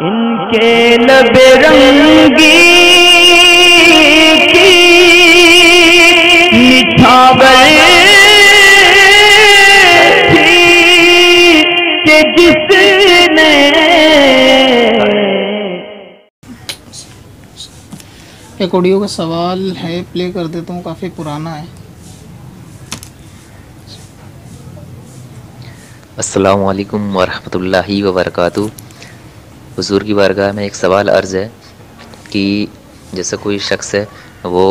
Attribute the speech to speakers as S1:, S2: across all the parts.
S1: ان کے لب رنگی کی تھی کہ جس نے
S2: ایک آڈیو کا سوال ہے پلے کر دیتا ہوں کافی پرانا ہے۔
S3: السلام علیکم ورحمۃ اللہ وبرکاتہ۔ حضور کی بارگاہ میں ایک سوال عرض ہے کہ جیسے کوئی شخص ہے، وہ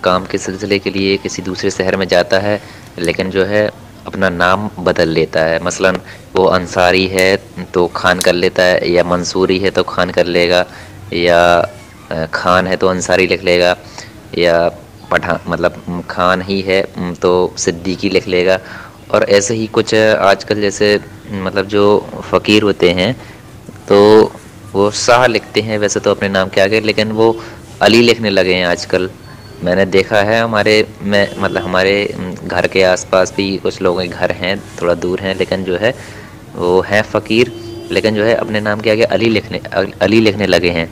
S3: کام کے سلسلے کے لیے کسی دوسرے شہر میں جاتا ہے، لیکن جو ہے اپنا نام بدل لیتا ہے۔ مثلا وہ انصاری ہے تو خان کر لیتا ہے، یا منصوری ہے تو خان کر لے گا، یا خان ہے تو انصاری لکھ لے گا، یا پٹھان مطلب خان ہی ہے تو صدیقی لکھ لے گا۔ اور ایسے ہی کچھ آج کل جیسے مطلب جو فقیر ہوتے ہیں تو وہ شاہ لکھتے ہیں ویسے تو اپنے نام کے آگے، لیکن وہ علی لکھنے لگے ہیں آج کل۔ میں نے دیکھا ہے ہمارے، میں مطلب ہمارے گھر کے آس پاس بھی کچھ لوگوں کے گھر ہیں، تھوڑا دور ہیں، لیکن جو ہے وہ ہیں فقیر، لیکن جو ہے اپنے نام کے آگے علی لکھنے علی لکھنے لگے ہیں۔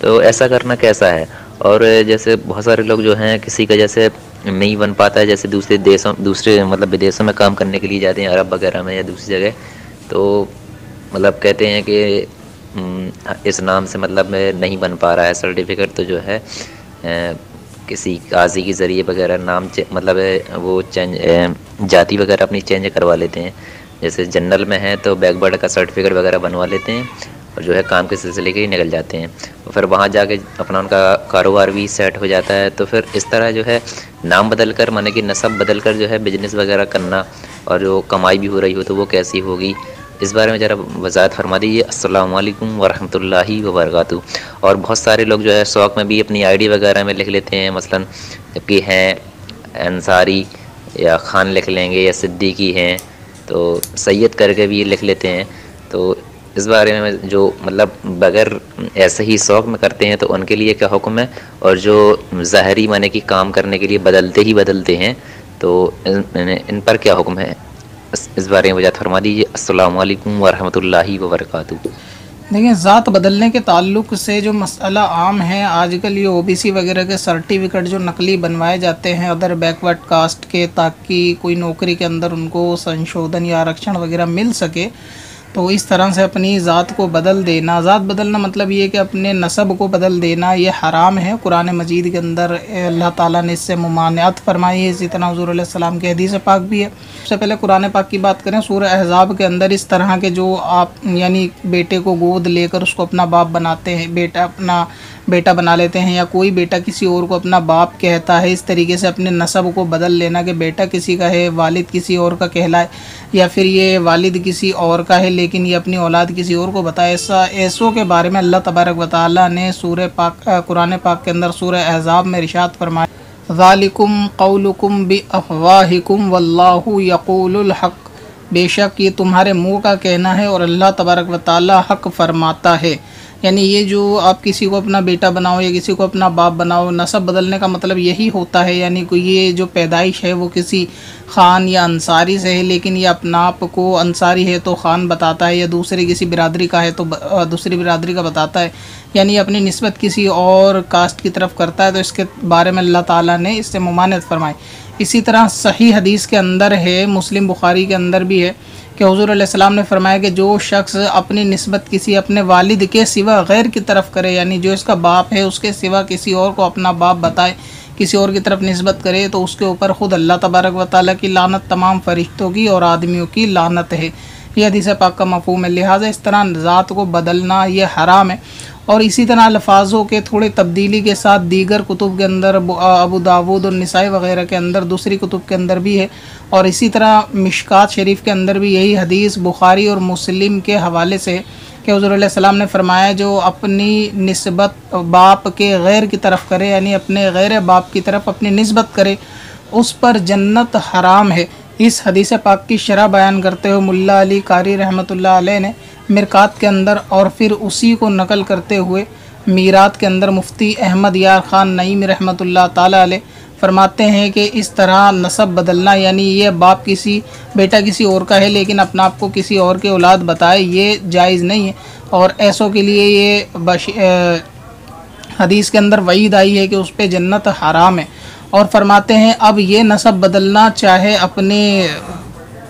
S3: تو ایسا کرنا کیسا ہے؟ اور جیسے بہت سارے لوگ جو ہیں کسی کا جیسے نہیں بن پاتا ہے، جیسے دوسرے دیشوں دوسرے مطلب ودیشوں میں کام کرنے کے لیے جاتے ہیں، عرب وغیرہ میں یا دوسری جگہ، تو مطلب کہتے ہیں کہ اس نام سے مطلب نہیں بن پا رہا ہے سرٹیفکیٹ تو جو ہے کسی قاضی کے ذریعے وغیرہ نام مطلب وہ چینج جاتی وغیرہ اپنی چینج کروا لیتے ہیں۔ جیسے جنرل میں ہیں تو بیک برڈ کا سرٹیفکیٹ وغیرہ بنوا لیتے ہیں اور جو ہے کام کے سلسلے کے لیے نکل جاتے ہیں۔ پھر وہاں جا کے اپنا ان کا کاروبار بھی سیٹ ہو جاتا ہے۔ تو پھر اس طرح جو ہے نام بدل کر مانے کہ نصب بدل کر جو ہے بزنس وغیرہ کرنا اور جو کمائی بھی ہو رہی ہو تو وہ کیسی ہوگی؟ اس بارے میں ذرا وضاحت فرما دیجیے السلام علیکم ورحمۃ اللہ وبرکاتہ۔ اور بہت سارے لوگ جو ہے شوق میں بھی اپنی آئی ڈی وغیرہ میں لکھ لیتے ہیں۔ مثلا جبکہ ہیں انصاری یا خان لکھ لیں گے یا صدیقی ہیں۔ تو سید کر کے بھی لکھ لیتے ہیں۔ تو اس بارے میں جو مطلب بغیر ایسے ہی شوق میں کرتے ہیں تو ان کے لیے کیا حکم ہے؟ اور جو ظاہری معنی کی کام کرنے کے لیے بدلتے ہی بدلتے ہیں تو ان ان پر کیا حکم ہے؟ اس بارے میں وجہ فرما دیجیے السلام علیکم ورحمۃ اللہ وبرکاتہ۔
S2: دیکھیں، ذات بدلنے کے تعلق سے جو مسئلہ عام ہے، آج کل یہ او بی سی وغیرہ کے سرٹیفکیٹ جو نقلی بنوائے جاتے ہیں ادر بیکورڈ کاسٹ کے، تاکہ کوئی نوکری کے اندر ان کو سنشودھن یا آرکشن وغیرہ مل سکے، تو اس طرح سے اپنی ذات کو بدل دینا۔ ذات بدلنا مطلب یہ کہ اپنے نصب کو بدل دینا، یہ حرام ہے۔ قرآن مجید کے اندر اللہ تعالیٰ نے اس سے ممانعت فرمائی ہے، اسی طرح حضور علیہ السلام کے حدیث پاک بھی ہے۔ سے پہلے قرآن پاک کی بات کریں، سورہ احزاب کے اندر اس طرح کے جو آپ یعنی بیٹے کو گود لے کر اس کو اپنا باپ بناتے ہیں، بیٹا اپنا بیٹا بنا لیتے ہیں یا کوئی بیٹا کسی اور کو اپنا باپ کہتا ہے، اس طریقے سے اپنے نصب کو بدل لینا کہ بیٹا کسی کا ہے، والد کسی اور کا کہلائے، یا پھر یہ والد کسی اور کا ہے لیکن یہ اپنی اولاد کسی اور کو بتائے، ایسا، ایسوں کے بارے میں اللہ تبارک و تعالیٰ نے سورہ پاک، قرآن پاک کے اندر سورہ احزاب میں رشاد فرمایا۔ ذالکم قولکم بافواہکم واللہ یقول الحق۔ بے شک یہ تمہارے منہ کا کہنا ہے اور اللہ تبارک و تعالیٰ حق فرماتا ہے۔ یعنی یہ جو آپ کسی کو اپنا بیٹا بناؤ یا کسی کو اپنا باپ بناؤ نصب بدلنے کا مطلب یہی ہوتا ہے یعنی کہ یہ جو پیدائش ہے وہ کسی خان یا انصاری سے ہے، لیکن یہ اپنا آپ کو انصاری ہے تو خان بتاتا ہے یا دوسرے کسی برادری کا ہے تو دوسری برادری کا بتاتا ہے۔ یعنی اپنی نسبت کسی اور کاسٹ کی طرف کرتا ہے تو اس کے بارے میں اللہ تعالیٰ نے اس سے ممانعت فرمائی۔ اسی طرح صحیح حدیث کے اندر ہے، مسلم بخاری کے اندر بھی ہے کہ حضور علیہ السلام نے فرمایا کہ جو شخص اپنی نسبت کسی اپنے والد کے سوا غیر کی طرف کرے یعنی جو اس کا باپ ہے، اس کے سوا کسی اور کو اپنا باپ بتائے، کسی اور کی طرف نسبت کرے، تو اس کے اوپر خود اللہ تبارک و تعالیٰ کی لانت تمام فرشتوں کی اور آدمیوں کی لانت ہے۔ یہ حدیث پاک کا مفہوم ہے، لہٰذا اس طرح ذات کو بدلنا یہ حرام ہے۔ اور اسی طرح الفاظوں کے تھوڑے تبدیلی کے ساتھ دیگر کتب کے اندر ابو- داود اور نسائی وغیرہ کے اندر دوسری کتب کے اندر بھی ہے۔ اور اسی طرح مشکات شریف کے اندر بھی یہی حدیث بخاری اور مسلم کے حوالے سے کہ حضور علیہ السلام نے فرمایا جو اپنی نسبت باپ کے غیر کی طرف کرے یعنی اپنے غیر باپ کی طرف اپنی نسبت کرے، اس پر جنت حرام ہے۔ اس حدیث پاک کی شرح بیان کرتے ہوئے ملا علی قاری رحمۃ اللہ علیہ نے مرکات کے اندر اور پھر اسی کو نقل کرتے ہوئے میرات کے اندر مفتی احمد یار خان نعیم رحمۃ اللہ تعالیٰ علیہ فرماتے ہیں کہ اس طرح نصب بدلنا یعنی یہ باپ کسی، بیٹا کسی اور کا ہے، لیکن اپنا آپ کو کسی اور کے اولاد بتائے، یہ جائز نہیں ہے۔ اور ایسوں کے لیے یہ بش حدیث کے اندر وعید آئی ہے کہ اس پہ جنت حرام ہے۔ اور فرماتے ہیں اب یہ نصب بدلنا چاہے اپنے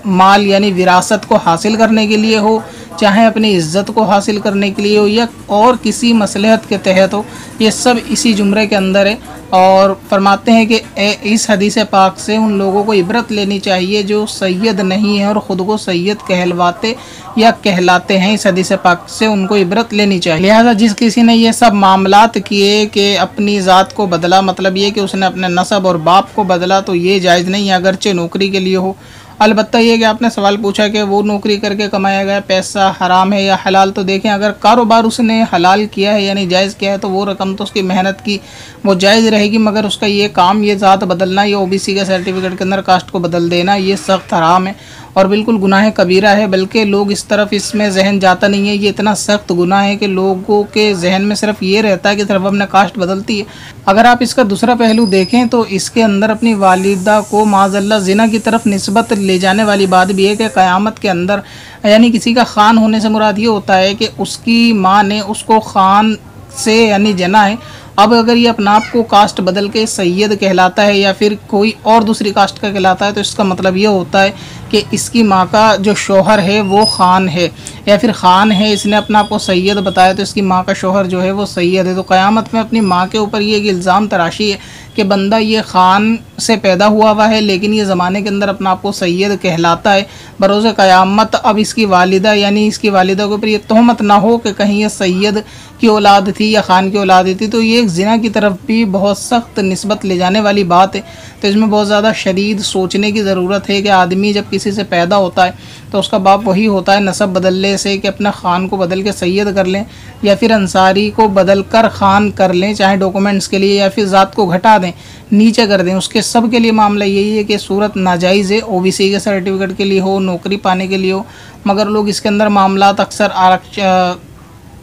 S2: مال یعنی وراثت کو حاصل کرنے کے لیے ہو چاہے اپنی عزت کو حاصل کرنے کے لیے ہو یا اور کسی مصلحت کے تحت ہو، یہ سب اسی جمرے کے اندر ہے۔ اور فرماتے ہیں کہ اے، اس حدیث پاک سے ان لوگوں کو عبرت لینی چاہیے جو سید نہیں ہیں اور خود کو سید کہلواتے یا کہلاتے ہیں۔ اس حدیث پاک سے ان کو عبرت لینی چاہیے۔ لہٰذا جس کسی نے یہ سب معاملات کیے کہ اپنی ذات کو بدلا مطلب یہ کہ اس نے اپنے نصب اور باپ کو بدلا، تو یہ جائز نہیں ہے۔ اگرچہ نوکری کے لیے ہو البتہ یہ کہ آپ نے سوال پوچھا کہ وہ نوکری کر کے کمایا گیا، پیسہ حرام ہے یا حلال، تو دیکھیں، اگر کاروبار اس نے حلال کیا ہے یعنی جائز کیا ہے، تو وہ رقم تو اس کی محنت کی وہ جائز رہے گی، مگر اس کا یہ کام، یہ ذات بدلنا، یہ او بی سی کا سرٹیفکیٹ کے اندر کاسٹ کو بدل دینا، یہ سخت حرام ہے۔ اور بالکل گناہ کبیرہ ہے، بلکہ لوگ اس طرف اس میں ذہن جاتا نہیں ہے۔ یہ اتنا سخت گناہ ہے کہ لوگوں کے ذہن میں صرف یہ رہتا ہے کہ صرف اپنے کاسٹ بدلتی ہے۔ اگر آپ اس کا دوسرا پہلو دیکھیں تو اس کے اندر اپنی والدہ کو معذ اللہ زنا کی طرف نسبت لے جانے والی بات بھی ہے کہ قیامت کے اندر یعنی کسی کا خان ہونے سے مراد یہ ہوتا ہے کہ اس کی ماں نے اس کو خان سے یعنی جنا ہے اب اگر یہ اپنا آپ کو کاسٹ بدل کے سید کہلاتا ہے یا پھر کوئی اور دوسری کاسٹ کا کہلاتا ہے، تو اس کا مطلب یہ ہوتا ہے کہ اس کی ماں کا جو شوہر ہے وہ خان ہے۔ یا پھر خان ہے، اس نے اپنا آپ کو سید بتایا تو اس کی ماں کا شوہر جو ہے وہ سید ہے۔ تو قیامت میں اپنی ماں کے اوپر یہ ایک الزام تراشی ہے کہ بندہ یہ خان سے پیدا ہوا ہوا ہے، لیکن یہ زمانے کے اندر اپنا آپ کو سید کہلاتا ہے۔ بروز قیامت اب اس کی والدہ یعنی اس کی والدہ کے اوپر یہ تہمت نہ ہو کہ کہیں یہ سید کی اولاد تھی یا خان کی اولاد تھی، تو یہ ایک زنا کی طرف بھی بہت سخت نسبت لے جانے والی بات ہے۔ تو اس میں بہت زیادہ شدید سوچنے کی ضرورت ہے کہ آدمی جب کسی سے پیدا ہوتا ہے تو اس کا باپ وہی ہوتا ہے نصب بدلنے سے کہ اپنا خان کو بدل کے سید کر لیں یا پھر انصاری کو بدل کر خان کر لیں، چاہے ڈاکومنٹس کے لیے یا پھر ذات کو گھٹا دیں۔ نیچے کر دیں۔ اس کے سب کے لیے معاملہ یہی ہے کہ صورت ناجائز ہے او بی سی کے سرٹیفکیٹ کے لیے ہو، نوکری پانے کے لیے ہو، مگر لوگ اس کے اندر معاملات اکثر آرکش،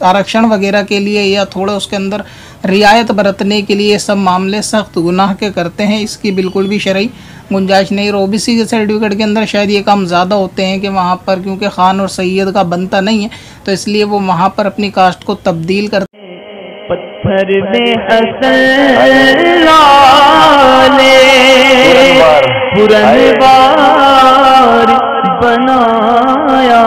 S2: آرکشن وغیرہ کے لیے یا تھوڑے اس کے اندر رعایت برتنے کے لیے سب معاملے سخت گناہ کے کرتے ہیں۔ اس کی بالکل بھی شرعی گنجائش نہیں۔ اور او بی سی کے سرٹیفکیٹ کے اندر شاید یہ کام زیادہ ہوتے ہیں کہ وہاں پر کیونکہ خان اور سید کا بنتا نہیں ہے، تو اس لیے وہ وہاں پر اپنی کاسٹ کو تبدیل کرتے
S1: پتھر میں حسن لالے پرن بار بنایا۔